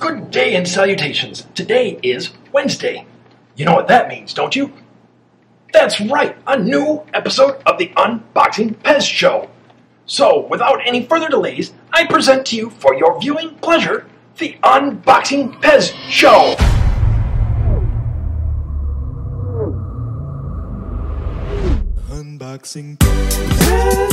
Good day and salutations. Today is Wednesday. You know what that means, don't you? That's right, a new episode of the Unboxing Pez Show. So, without any further delays, I present to you for your viewing pleasure the Unboxing Pez Show. Unboxing. Hello,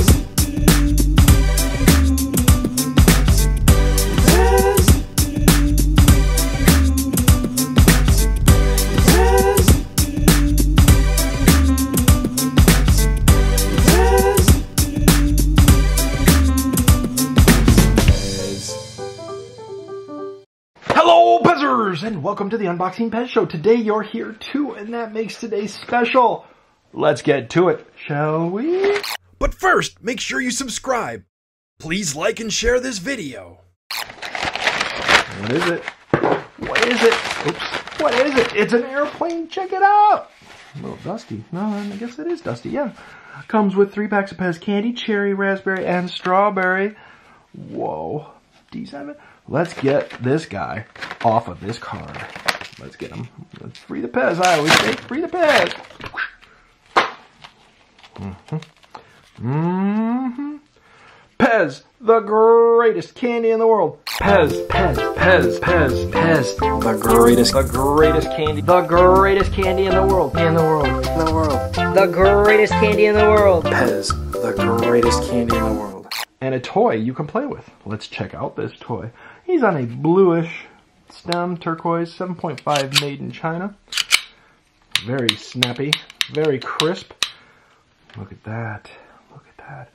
And welcome to the Unboxing Pez Show. Today you're here too, and that makes today special. Let's get to it, shall we? But first, make sure you subscribe. Please like and share this video. What is it? What is it? Oops. What is it? It's an airplane. Check it out. A little dusty. No, I guess it is dusty. Yeah. Comes with three packs of Pez candy, cherry, raspberry, and strawberry. Whoa. D7. Let's get this guy off of this card. Let's get him. Let's free the Pez. I always say free the Pez. Mm-hmm. Mm-hmm. Pez, the greatest candy in the world. Pez, Pez, Pez, Pez, Pez, the greatest, the greatest candy, the greatest candy in the world, in the world, in the world. The greatest candy in the world. Pez, the greatest candy in the world. And a toy you can play with. Let's check out this toy. He's on a bluish stem, turquoise, 7.5 made in China. Very snappy, very crisp. Look at that. Look at that.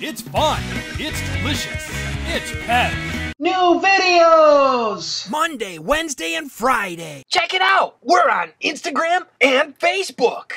It's fun. It's delicious. It's Pez. New videos! Monday, Wednesday, and Friday. Check it out. We're on Instagram and Facebook.